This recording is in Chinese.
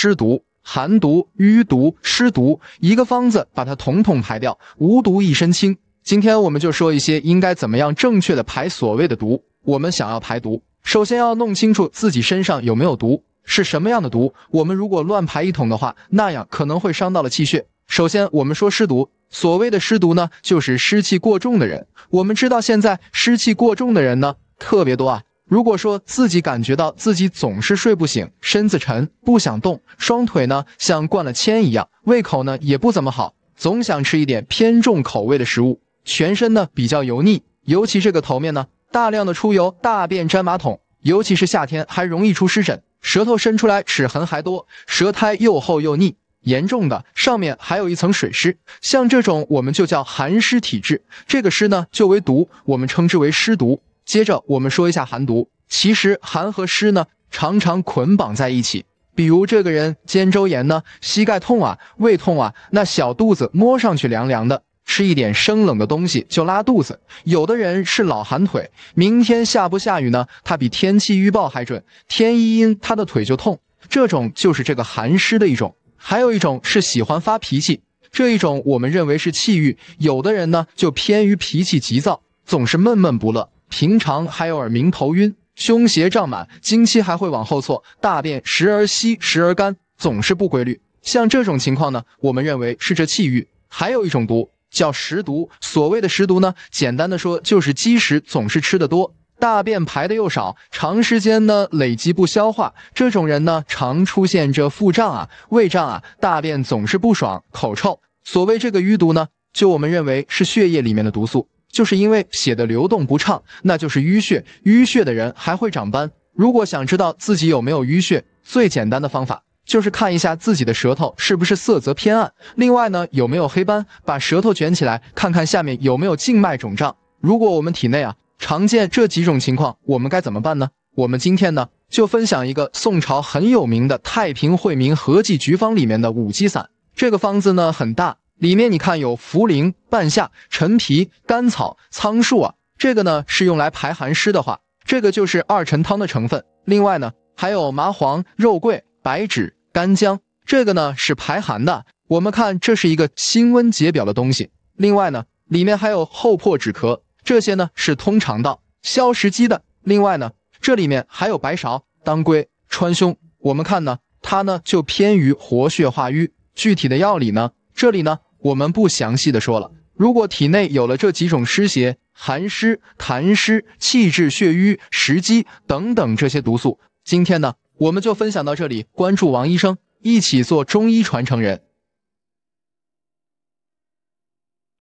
湿毒、寒毒、瘀毒、湿毒，一个方子把它统统排掉，无毒一身轻。今天我们就说一些应该怎么样正确的排所谓的毒。我们想要排毒，首先要弄清楚自己身上有没有毒，是什么样的毒。我们如果乱排一通的话，那样可能会伤到了气血。首先，我们说湿毒，所谓的湿毒呢，就是湿气过重的人。我们知道现在湿气过重的人呢特别多啊。如果说自己感觉到自己总是睡不醒，身子沉，不想动，双腿呢像灌了铅一样，胃口呢也不怎么好，总想吃一点偏重口味的食物，全身呢比较油腻，尤其这个头面呢大量的出油，大便粘马桶，尤其是夏天还容易出湿疹，舌头伸出来齿痕还多，舌苔又厚又腻，严重的上面还有一层水湿，像这种我们就叫寒湿体质，这个湿呢就为毒，我们称之为湿毒。接着我们说一下寒毒，其实寒和湿呢常常捆绑在一起。比如这个人肩周炎呢，膝盖痛啊，胃痛啊，那小肚子摸上去凉凉的，吃一点生冷的东西就拉肚子。有的人是老寒腿，明天下不下雨呢，他比天气预报还准，天一阴他的腿就痛，这种就是这个寒湿的一种。还有一种是喜欢发脾气，这一种我们认为是气郁。有的人呢就偏于脾气急躁，总是闷闷不乐。平常还有耳鸣、头晕、胸胁胀满，经期还会往后错，大便时而稀时而干，总是不规律。像这种情况呢，我们认为是这气郁。还有一种毒叫食毒，所谓的食毒呢，简单的说就是积食总是吃的多，大便排的又少，长时间呢累积不消化。这种人呢，常出现这腹胀啊、胃胀啊，大便总是不爽、口臭。所谓这个淤毒呢，就我们认为是血液里面的毒素。就是因为血的流动不畅，那就是淤血。淤血的人还会长斑。如果想知道自己有没有淤血，最简单的方法就是看一下自己的舌头是不是色泽偏暗。另外呢，有没有黑斑？把舌头卷起来，看看下面有没有静脉肿胀。如果我们体内啊常见这几种情况，我们该怎么办呢？我们今天呢就分享一个宋朝很有名的《太平惠民合剂局方》里面的五鸡散。这个方子呢很大。里面你看有茯苓、半夏、陈皮、甘草、苍术啊，这个呢是用来排寒湿的话，这个就是二陈汤的成分。另外呢还有麻黄、肉桂、白芷、干姜，这个呢是排寒的。我们看这是一个辛温解表的东西。另外呢里面还有厚朴止咳，这些呢是通肠道、消食积的。另外呢这里面还有白芍、当归、川芎。我们看呢它呢就偏于活血化瘀。具体的药理呢这里呢。我们不详细的说了。如果体内有了这几种湿邪、寒湿、痰湿、气滞血瘀、食积等等这些毒素，今天呢，我们就分享到这里。关注王医生，一起做中医传承人。